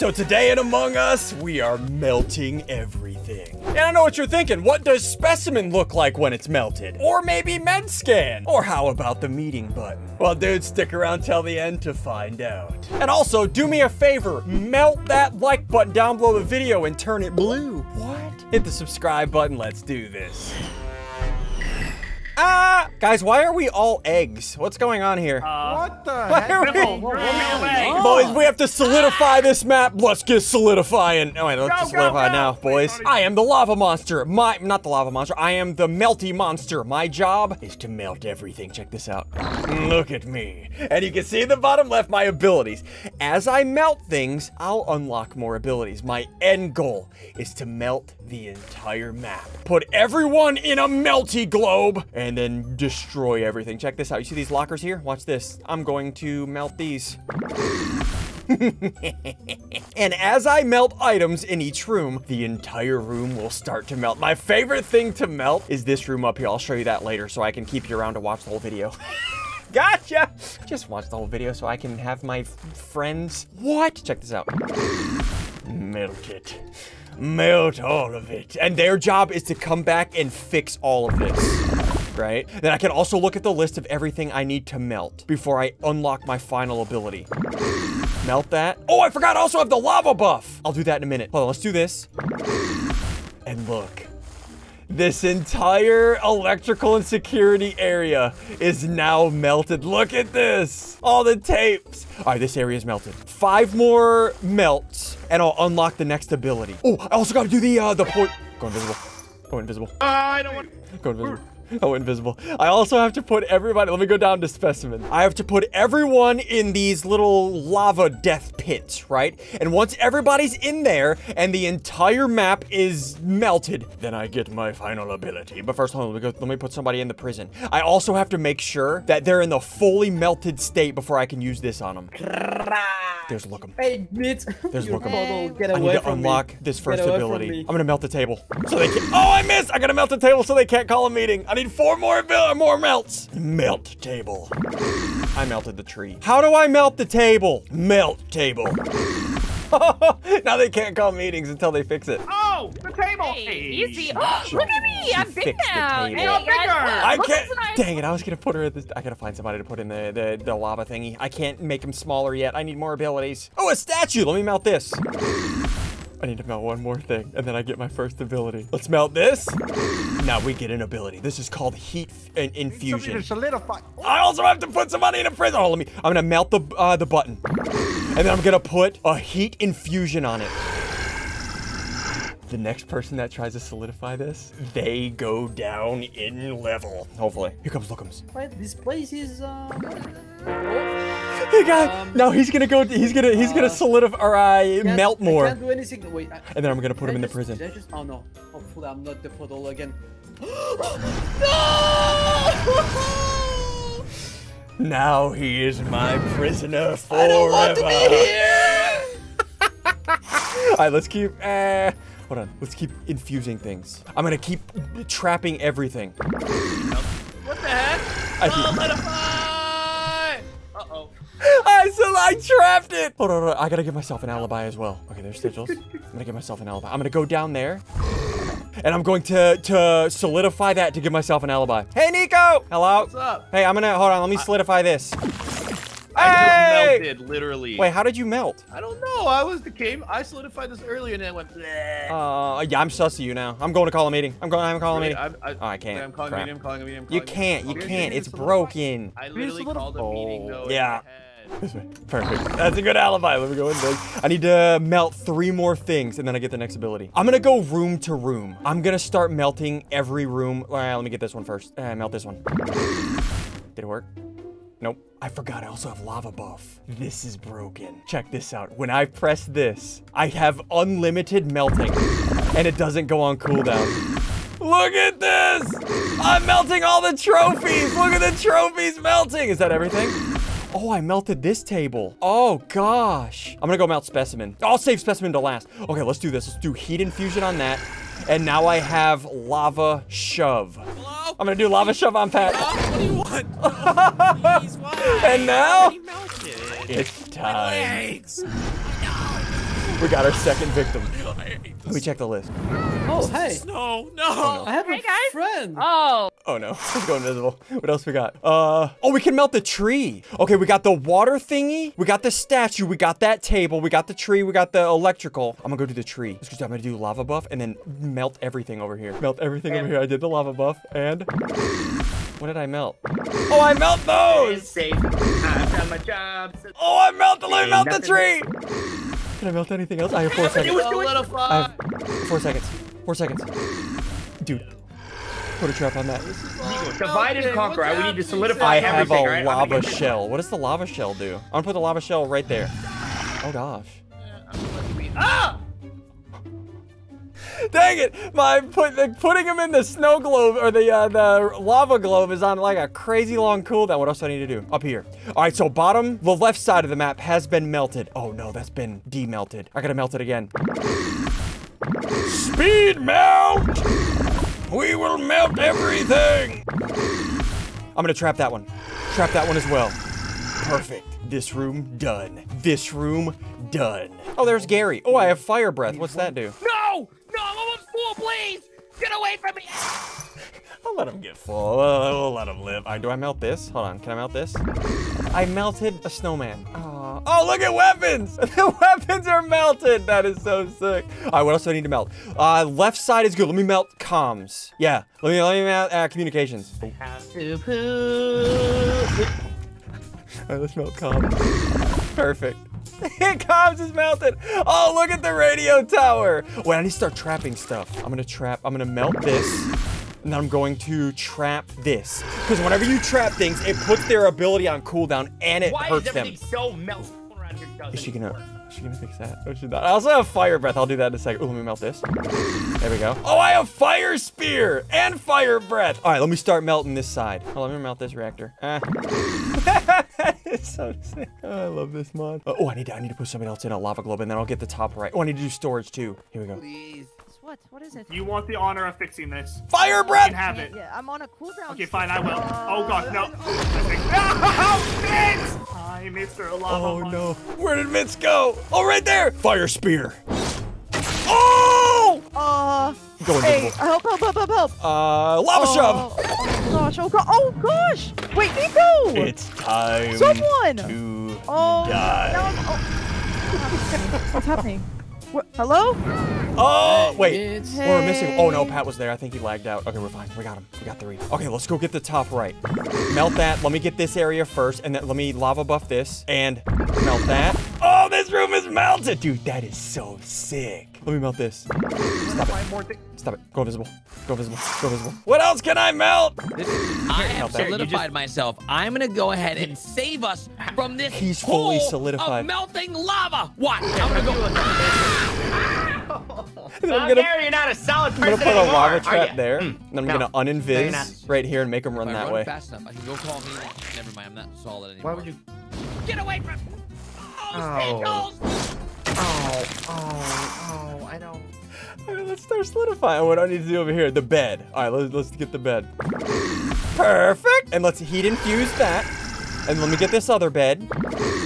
So today in Among Us, we are melting everything. And I know what you're thinking. What does specimen look like when it's melted? Or maybe MedScan? Or how about the meeting button? Well, dude, stick around till the end to find out. And also, do me a favor, melt that like button down below the video and turn it blue. What? Hit the subscribe button. Let's do this. Ah! Guys, why are we all eggs? What's going on here? What the Why heck? are we- Biffle, throw me away. Boys, we have to solidify this map. Let's get solidifying. Oh, wait, let's Go, just go, solidify go. now, boys. Wait, I am the lava monster. My, not the lava monster. I am the melty monster. My job is to melt everything. Check this out. Look at me. And you can see in the bottom left my abilities. As I melt things, I'll unlock more abilities. My end goal is to melt the entire map. Put everyone in a melty globe and then destroy everything. Check this out. You see these lockers here? Watch this. I'm going to melt these. and as I melt items in each room, the entire room will start to melt. My favorite thing to melt is this room up here. I'll show you that later so I can keep you around to watch the whole video. gotcha! Just watch the whole video so I can have my friends. What? Check this out. Melt it. Melt all of it. And their job is to come back and fix all of this. Right? Then I can also look at the list of everything I need to melt before I unlock my final ability. Melt that. Oh, I forgot I also have the lava buff. I'll do that in a minute. Hold on, let's do this. And look. This entire electrical and security area is now melted. Look at this. All the tapes. All right, this area is melted. Five more melts, and I'll unlock the next ability. Oh, I also got to do the, uh, the point. Go invisible. Go invisible. I don't want. Go invisible. Oh, invisible. I also have to put everybody, let me go down to specimen. I have to put everyone in these little lava death pits, right? And once everybody's in there and the entire map is melted, then I get my final ability. But first, hold on, let me, go, let me put somebody in the prison. I also have to make sure that they're in the fully melted state before I can use this on them. There's Lookum. Hey, Mitch. There's you Lookum. Get I need to unlock me. this first ability. I'm gonna melt the table so they can. Oh, I missed! I gotta melt the table so they can't call a meeting. I need four more more melts. Melt table. I melted the tree. How do I melt the table? Melt table. now they can't call meetings until they fix it. Oh, the table. Hey, easy. she- Look at me. she I'm big now. Hey, You're guys, bigger. I can't. Dang it! I was gonna put her at this. I gotta find somebody to put in the, the the lava thingy. I can't make him smaller yet. I need more abilities. Oh, a statue. Let me melt this. I need to melt one more thing, and then I get my first ability. Let's melt this. Now we get an ability. This is called heat f- uh, infusion. to solidify. I also have to put somebody in a prison. Oh, let me. I'm gonna melt the uh, the button, and then I'm gonna put a heat infusion on it. The next person that tries to solidify this, they go down in level. Hopefully. Here comes Lookums. Wait, this place is. Uh... Hey guy, Um, now he's gonna go. He's gonna. He's gonna uh, solidify or uh, can't- melt I more, can't do anything. Wait. I, and then I'm gonna put him I in the prison. Did I just? Oh no. Hopefully I'm not the puddle again. Now he is my prisoner forever. I don't want to be here. All right, let's keep. Uh, hold on. Let's keep infusing things. I'm gonna keep trapping everything. What the heck? I keep- Solidify. Oh. I said I trapped it. Hold on, hold on. I gotta give myself an alibi as well. Okay, there's sigils. I'm gonna give myself an alibi. I'm gonna go down there. And I'm going to to solidify that to give myself an alibi. Hey, Nico! Hello? What's up? Hey, I'm gonna, hold on, let me solidify this. I Hey! just melted, literally. Wait, how did you melt? I don't know. I was the came. I solidified this earlier, and then it went. Bleh. Uh, yeah, I'm sus of you now. I'm going to call a meeting. I'm going, I'm calling a meeting. I, I, Oh, I can't. I'm calling Crap. a meeting. I'm calling a meeting. I'm You calling a can't, you can't. It's broken. I literally solidify. called a meeting Oh, though. in yeah. Perfect. That's a good alibi. Let me go in there. I need to melt three more things and then I get the next ability. I'm gonna go room to room. I'm gonna start melting every room. Let me get this one first. Uh, melt this one. Did it work? Nope. I forgot I also have lava buff. This is broken. Check this out. When I press this, I have unlimited melting and it doesn't go on cooldown. Look at this! I'm melting all the trophies! Look at the trophies melting! Is that everything? Oh, I melted this table. Oh, gosh. I'm gonna go melt specimen. I'll save specimen to last. Okay, let's do this. Let's do heat infusion on that. And now I have lava shove. Hello? I'm gonna do lava shove on Pat. What do you want? Oh, please, why? And now- He melted. It's My time. legs. We got our second victim. Let me check the list. Oh, hey. No, no. I have Hey, a guys. friend. Oh, Oh no, it's going invisible. What else we got? Uh, oh, we can melt the tree. Okay, we got the water thingy. We got the statue. We got that table. We got the tree. We got the electrical. I'm gonna go do the tree. Let's go- I'm gonna do lava buff and then melt everything over here. Melt everything over here. I did the lava buff and what did I melt? Oh, I melt It's those. safe. I've done my job. So Oh, I melt. Let me melt the tree. Can I melt anything else? I have four seconds. I have four seconds. Four seconds. Dude, put a trap on that. divide and conquer. I would need to solidify I have everything. a right? Lava shell. What does the lava shell do? I'm gonna put the lava shell right there. Oh gosh. Ah! Dang it! My put the, putting him in the snow globe or the uh, the lava globe is on like a crazy long cooldown. What else do I need to do? Up here. All right, so bottom, the left side of the map has been melted. Oh no, that's been demelted. I gotta melt it again. Speed melt. We will melt everything. I'm gonna trap that one. Trap that one as well. Perfect. This room done. This room done. Oh, there's Gary. Oh, I have fire breath. What's that do? No! No, I'm almost full, please! Get away from me! I'll let him get full. We'll, we'll let him live. All right, do I melt this? Hold on. Can I melt this? I melted a snowman. Oh. Oh, look at weapons. The weapons are melted. That is so sick. All right, what else do I need to melt? Uh, left side is good. Let me melt comms. Yeah, let me let me melt uh, communications. Oh. Have to poo. All right, let's melt comms. Perfect. comms is melted. Oh, look at the radio tower. Wait, I need to start trapping stuff. I'm gonna trap. I'm gonna melt this. And then I'm going to trap this. Because whenever you trap things, it puts their ability on cooldown and it Why is hurts them. everything so melted around here? She gonna? work? Is she gonna fix that? Oh, she's not. I also have fire breath. I'll do that in a second. Ooh, let me melt this. There we go. Oh, I have fire spear and fire breath. All right, let me start melting this side. Oh, let me melt this reactor. Ah. it's so sick. Oh, I love this mod. Oh, I need to. I need to put something else in a lava globe, and then I'll get the top right. Oh, I need to do storage too. Here we go. Please. What? What is it? You want the honor of fixing this. Fire You breath. can have it. Yeah, I'm on a cooldown. Okay, fine, I will. Oh god, no. Uh, I think- Oh, Vince! Hi, Mr. Lava Oh Monster. no. Where did Mitz go? Oh, right there. Fire spear. Oh! Uh, Go hey, help, help, help, help, help. Uh, lava oh, shove. Oh gosh, oh gosh, oh gosh. Wait, Nico. It's time Someone. to oh, die. now I'm- oh. What's happening? What? Hello? Oh, wait. It's We're missing. Oh no, Pat was there. I think he lagged out. Okay, we're fine. We got him. We got three. Okay, let's go get the top right. Melt that. Let me get this area first, and then let me lava buff this and melt that. Oh, this room is melted, dude. That is so sick. Let me melt this. Stop it. Find more thi- Stop it. Go invisible. Go invisible. Go invisible. What else can I melt? I have Melt that. solidified myself. I'm gonna go ahead and save us from this He's fully hole solidified. of melting lava. What? I'm gonna go. And then I'm gonna, Gary, you're not a solid person I'm gonna person put a lava trap there. Mm. And then I'm No. gonna No, you're uninvis not. right here and make him run If that run way. fast enough, I can go call me. Never mind. I'm not solid anymore. Why would you? get away from? Oh, Oh. Oh, oh, oh, I don't. All right, let's start solidifying. What do I need to do over here? The bed. All right, let's, let's get the bed. Perfect. And let's heat infuse that. And let me get this other bed.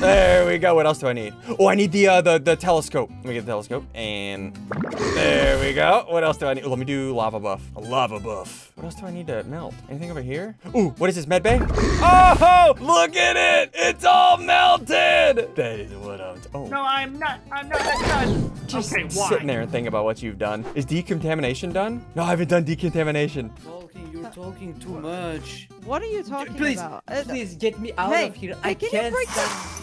There we go. What else do I need? Oh, I need the uh, the the telescope. Let me get the telescope. And there we go. What else do I need? Oh, let me do lava buff. A lava buff. What else do I need to melt? Anything over here? Ooh, what is this? Med bay? Oh, look at it. It's all melted. That is what I'm. Oh. No, I'm not. I'm not that done. Just okay, why? sitting there and thinking about what you've done. Is decontamination done? No, I haven't done decontamination. Talking, you're talking too much. What are you talking Please, about? Please get me out hey, of here. I can you can't break stand.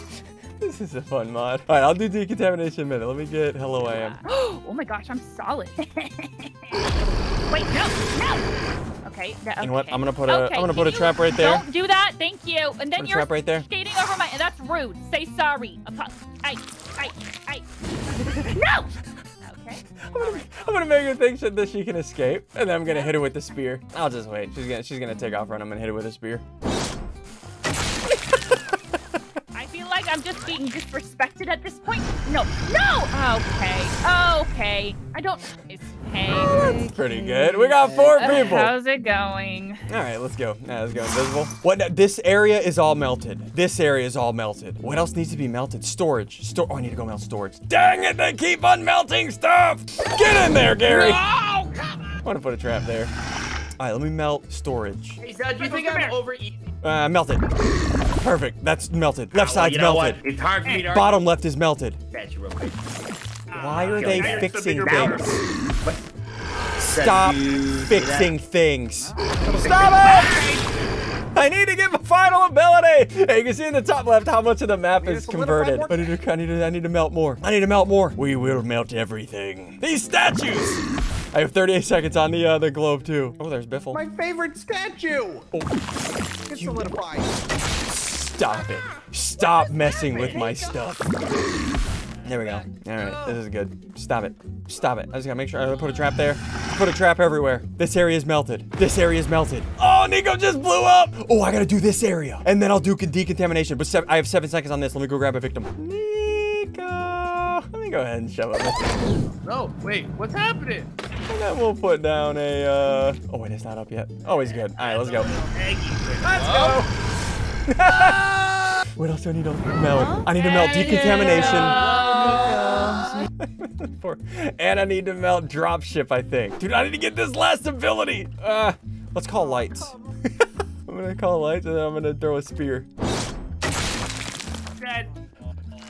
This is a fun mod. All right, I'll do decontamination in a minute. Let me get hello I am. oh my gosh, I'm solid. Wait, no, no. Okay, You know what? I'm gonna put a Okay, am gonna put a trap right there. Don't do that. Thank you. And then Put you're trap right there. skating over my. That's rude. Say sorry. I, I, I. no. Okay. I'm gonna, I'm gonna make her think that- that she can escape, and then I'm gonna hit her with the spear. I'll just wait. She's gonna she's gonna take off running. I'm gonna hit her with a spear. I feel like I'm just being disrespected at this point. No, no. Okay, okay. I don't. It's, Hey. That's pretty good. We got four Uh, people. How's it going? All right, let's go. Yeah, let's go. Invisible. What? This area is all melted. This area is all melted. What else needs to be melted? Storage. Store. Oh, I need to go melt storage. Dang it! They keep on melting stuff. Get in there, Gary. Oh, come on. I want to put a trap there. All right, let me melt storage. Hey, Zed, do you think I'm over eating? Uh, melted. Perfect. That's melted. Left side's you know melted. what? It's hard for me to Bottom left is melted. That's real quick. Why are they fixing things? Stop fixing things. Stop it! I need to get my final ability. Hey, you can see in the top left how much of the map is converted. I need to, I need to, I need to melt more. I need to melt more. We will melt everything. These statues. I have 38 seconds on the uh, the globe too. Oh, there's Biffle. My favorite statue. Oh, Get solidified. Stop it. Stop messing with my stuff. There we go. All right, this is good. Stop it. Stop it. I just gotta make sure I put a trap there. Put a trap everywhere. This area is melted. This area is melted. Oh, Nico just blew up. Oh, I gotta do this area. And then I'll do decontamination. But se- I have seven seconds on this. Let me go grab a victim. Nico. Let me go ahead and shove it. No, wait, what's happening? And then we'll put down a, uh... Oh, wait, it's not up yet. Oh, he's good. All right, let's go. Let's go. What else do I need to melt? I need to melt decontamination. For- and I need to melt dropship, I think. Dude, I need to get this last ability. Uh, let's call lights. I'm gonna call lights and then I'm gonna throw a spear. Zed.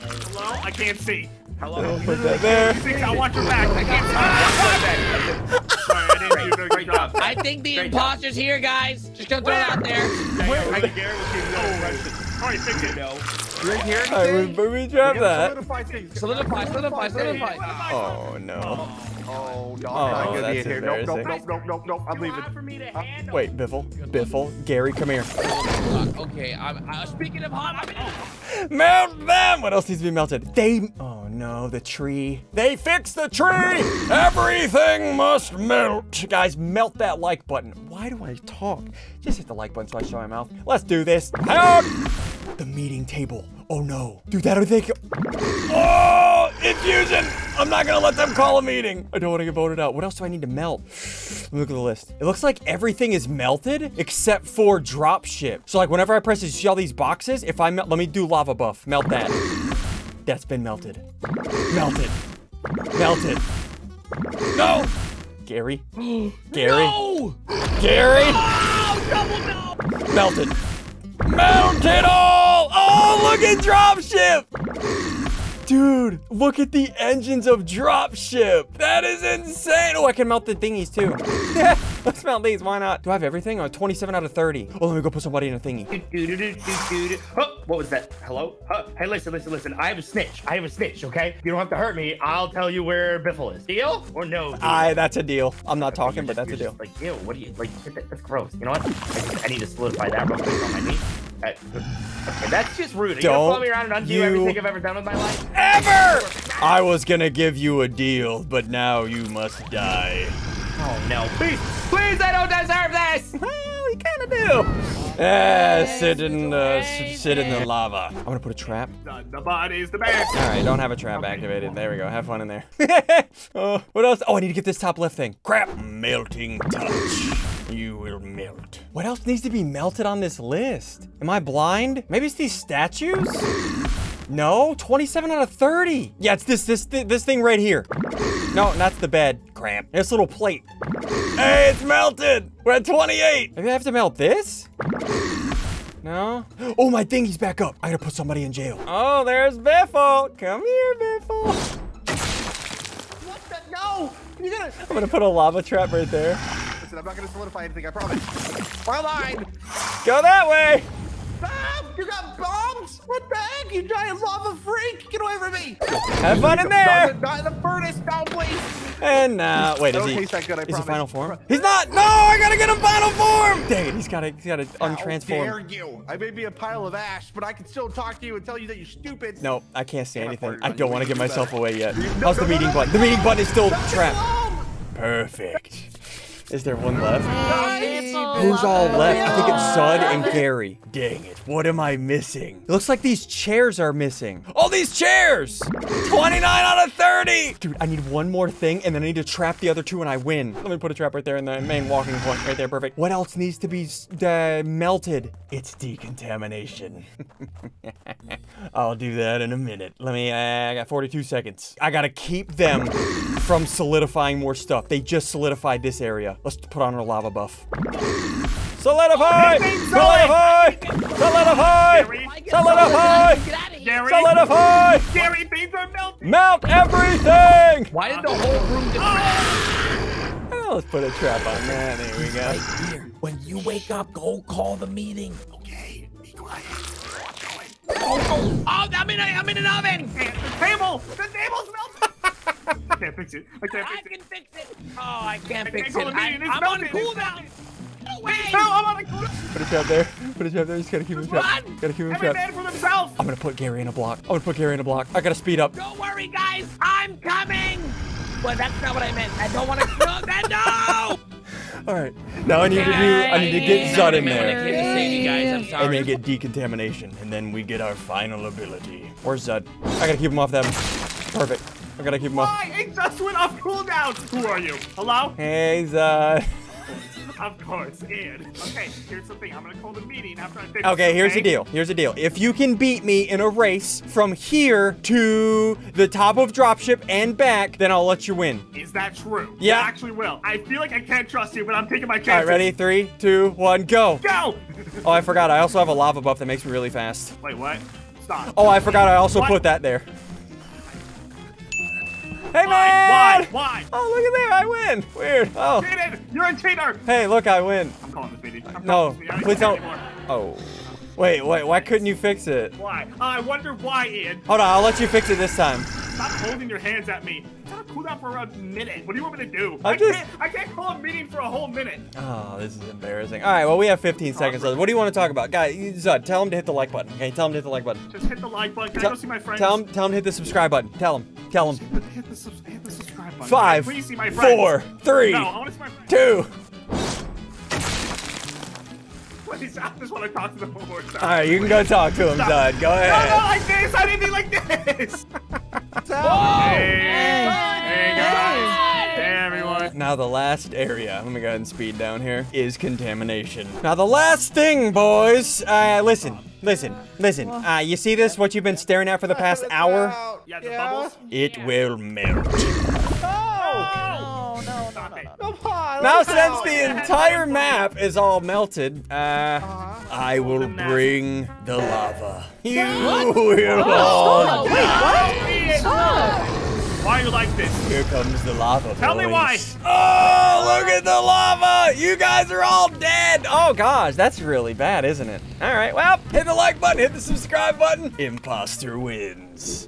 Hello? I can't see. I'll Hello? put that there. Think I'll watch your back. I can't see. Sorry, I didn't do a good job. I think the imposter's here, guys. Just gonna throw it out there. Where? I think Garrett was giving you a question. Alright, fix it. Right here. All right, we, we drop that. Solidify things. Solidify, solidify, solidify. Oh, no. Oh, no, Oh, I'm not gonna that's be in here. Nope, nope, embarrassing. nope, nope, nope, nope. I'm leaving. for me to handle. Wait, Biffle. Biffle. Gary, come here. Uh, okay, I'm, uh, speaking of hot, I'm in. Melt them! What else needs to be melted? They. Oh no, the tree. They fixed the tree! Everything must melt! Guys, melt that like button. Why do I talk? Just hit the like button so I show my mouth. Let's do this. The meeting table. Oh no. Dude, that they. co- Oh! Infusion! I'm not gonna let them call a meeting. I don't want to get voted out. What else do I need to melt? Look at the list. It looks like everything is melted except for dropship. So like whenever I press all these boxes? If I melt, let me do lava buff. Melt that. That's been melted. Melted. Melted. No! Gary? Gary? No! Gary? Melted. Melt it all! Oh, look at dropship! Dude, look at the engines of dropship. That is insane. Oh, I can melt the thingies too. Let's melt these. Why not? Do I have everything? Oh, 27 out of 30. Oh, let me go put somebody in a thingy. Do-do-do-do-do-do. Huh, what was that? Hello? Huh? Hey, listen, listen, listen. I have a snitch. I have a snitch, okay? You don't have to hurt me. I'll tell you where Biffle is. Deal or no? Deal? I, that's a deal. I'm not talking, but that's a deal. Like, ew, what do you, like, that's gross. You know what? I, just, I need to solidify that real quick on my knee. Uh, okay, that's just rude. Are you Don't follow me around and undo you- everything I've ever done with my life? Ever! I was gonna give you a deal, but now you must die. Oh, no. Please, please, I don't deserve this! Well, you kind of do. Ah, sit in the sit in the lava. I'm gonna put a trap. The, the body's the best. All right, don't have a trap activated. There we go. Have fun in there. oh, what else? Oh, I need to get this top left thing. Crap. Melting touch. You will melt. What else needs to be melted on this list? Am I blind? Maybe it's these statues? No, 27 out of 30. Yeah, it's this this thi- this thing right here. No, that's the bed. Crap. This little plate. Hey, it's melted. We're at 28. Maybe I have to melt this? No? Oh, my thingy's back up. I gotta put somebody in jail. Oh, there's Biffle. Come here, Biffle. What the? No! You're gonna. I'm gonna put a lava trap right there. Listen, I'm not gonna solidify anything, I promise. On! Go that way. Stop! You got bombs? What the heck? You giant lava freak! Get away from me! Have fun in there. not in the furnace! No, please! And now, wait, is he? taste that good, I is he final form? He's not. No, I gotta get him final form. Dang it, he's gotta, he's gotta How untransform. dare you? I may be a pile of ash, but I can still talk to you and tell you that you're stupid. No, I can't say anything. I don't want to give myself away yet. How's the meeting button? The meeting button is still trapped. Perfect. Is there one left? Nipple. Who's all left? I think it's Zud and Gary. Dang it. What am I missing? It looks like these chairs are missing. All these chairs! 29 out of 30! Dude, I need one more thing and then I need to trap the other two and I win. Let me put a trap right there in the main walking point right there. Perfect. What else needs to be uh, melted? It's decontamination. I'll do that in a minute. Let me, uh, I got 42 seconds. I gotta keep them from solidifying more stuff. They just solidified this area. Let's put on our lava buff. Solidify! Solidify! Solidify! Solidify! Solidify! Gary, oh things are melting. Melt everything! Why did the whole room just Oh, let's put a trap on that. There we go. Here, when you wake up, go call the meeting. Okay, be quiet. Oh, oh, oh, I'm in, a, I'm in an oven. The table, the table's melting. I can't fix it. I can't I fix it. can fix it. Oh, I can't I fix can't it. I, I'm on melting. It's cooldown. Away. No, I'm on a. Put a trap there. Put a trap there. Just gotta keep him trapped. Gotta keep him Every man for themselves. I'm gonna put Gary in a block. I'm gonna put Gary in a block. I gotta speed up. Don't worry, guys. I'm coming. Well, that's not what I meant. I don't want to. kill that, no. All right. Now I need to do. I need to get Zud in I there. came to save you guys. I'm And sorry. then get decontamination. And then we get our final ability. Where's Zud? I gotta keep him off that. Perfect. I gotta keep him off. Why? It just went off cooldown. Who are you? Hello? Hey, Zud. Of course, Ian. Okay, here's the thing. I'm gonna call the meeting after I finish. Okay, here's the deal. Here's the deal. If you can beat me in a race from here to the top of dropship and back, then I'll let you win. Is that true? Yeah. I actually will. I feel like I can't trust you, but I'm taking my chances. All right, ready? Three, two, one, go. Go! Oh, I forgot. I also have a lava buff that makes me really fast. Wait, what? Stop. Oh, I forgot. I also What? put that there. Hey, man! Why? Why? Oh, look at there. I win. Weird. Oh. Cheated! You're a cheater! Hey, look, I win. I'm calling this meeting. I'm No, calling this meeting. Please don't. Oh. Wait, wait. Why couldn't you fix it? Why? I wonder why, Ian. Hold on. I'll let you fix it this time. Stop holding your hands at me. Not cool down for a minute. What do you want me to do? I'm I just- can't. I can't call a meeting for a whole minute. Oh, this is embarrassing. All right, well, we have 15 seconds left. What do you want to talk about? Guy, Zud, tell him to hit the like button. Okay, tell him to hit the like button. Just hit the like button. Can I Tell, go see my friends? tell him, tell him to hit the subscribe button. Tell him. Tell him. Hit the, subs- hit the subscribe button. Five, Can I please see my friends. four, three, No, I want to see my friends. two. Please, I just want to talk to them one more time. All right, you can go talk to him, Zud. Go No, ahead. not like this. I didn't mean like this. Oh, Hey, hey, guys. Hey, everyone. Now the last area, let me go ahead and speed down here, is contamination. Now the last thing, boys, uh, listen, listen, listen. Uh, you see this, what you've been staring at for the past hour? Yeah, the bubbles. It will melt. Oh, No, no, no, no, no. Come on. Now since the entire map is all melted, uh, I will bring the lava. You will all die. Why are you like this? Here comes the lava, Tell me why. Oh, look at the lava! You guys are all dead! Oh gosh, that's really bad, isn't it? All right, well, hit the like button, hit the subscribe button. Imposter wins.